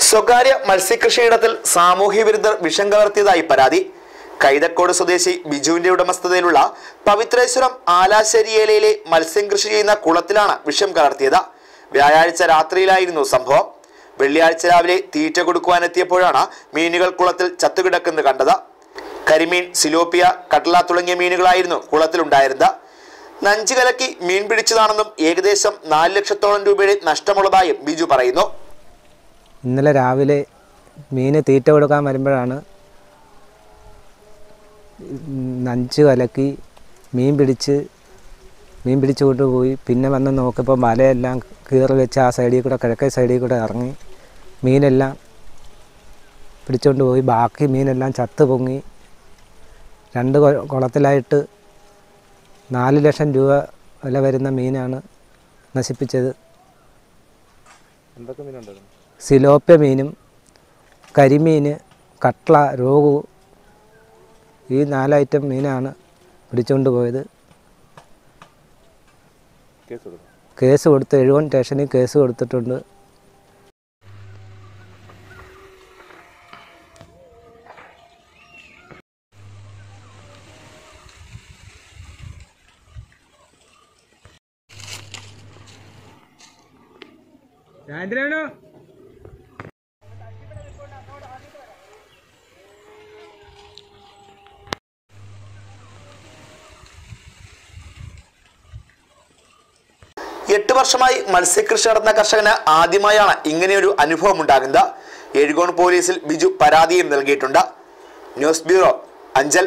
സ്വകാര്യ മത്സ്യകൃഷിയിടത്തിൽ സാമൂഹ്യ വിരുദ്ധർ വിഷം കലർത്തിയതായി പരാതി. കൈതക്കോട് സ്വദേശി ബിജുവിന്റെ ഉടമസ്ഥതയിലുള്ള പവിത്രേശ്വരം ആലാശ്ശേരിയേലയിലെ മത്സ്യം കൃഷി ചെയ്യുന്ന കുളത്തിലാണ് വിഷം കലർത്തിയത് വ്യാഴാഴ്ച രാത്രിയിലായിരുന്നു സംഭവം. വെള്ളിയാഴ്ച രാവിലെ തീറ്റ കൊടുക്കുവാനെത്തിയപ്പോഴാണ് മീനുകൾ കുളത്തിൽ ചത്തുകിടക്കുന്നത് കണ്ടത്. കരിമീൻ സിലോപ്പിയ കട്ടല തുടങ്ങിയ മീനുകളായിരുന്നു കുളത്തിലുണ്ടായിരുന്നത്. നഞ്ചു കലക്കി മീൻ പിടിച്ചതാണെന്നും ഏകദേശം നാല് ലക്ഷത്തോളം രൂപയുടെ നഷ്ടമുള്ളതായും ബിജു പറയുന്നു. ഇന്നലെ രാവിലെ മീന് തീറ്റ കൊടുക്കാൻ വരുമ്പോഴാണ് നഞ്ച് കലക്കി മീൻ പിടിച്ച് മീൻ പിടിച്ച് കൊണ്ടുപോയി. പിന്നെ വന്ന് നോക്കിയപ്പോൾ മലയെല്ലാം കീറി വെച്ച് ആ സൈഡിൽ കൂടെ കിഴക്കേ സൈഡിൽ കൂടെ ഇറങ്ങി മീനെല്ലാം പിടിച്ചുകൊണ്ട് പോയി. ബാക്കി മീനെല്ലാം ചത്ത് പൊങ്ങി. രണ്ട് കുളത്തിലായിട്ട് നാല് ലക്ഷം രൂപ വില വരുന്ന മീനാണ് നശിപ്പിച്ചത്. സിലോപ്യ മീനും കരിമീൻ കട്ട്ള രോഗു ഈ നാല് ഐറ്റം മീനാണ് പിടിച്ചുകൊണ്ട് പോയത്. കേസ് കൊടുത്ത് എഴുവൻ സ്റ്റേഷനിൽ കേസ് കൊടുത്തിട്ടുണ്ട്. എട്ട് വർഷമായി മത്സ്യകൃഷി നടന്ന കർഷകന് ആദ്യമായാണ് ഇങ്ങനെയൊരു അനുഭവം ഉണ്ടാകുന്നത് എഴുകോൺ പോലീസിൽ ബിജു പരാതിയും നൽകിയിട്ടുണ്ട്. News bureau Anchal.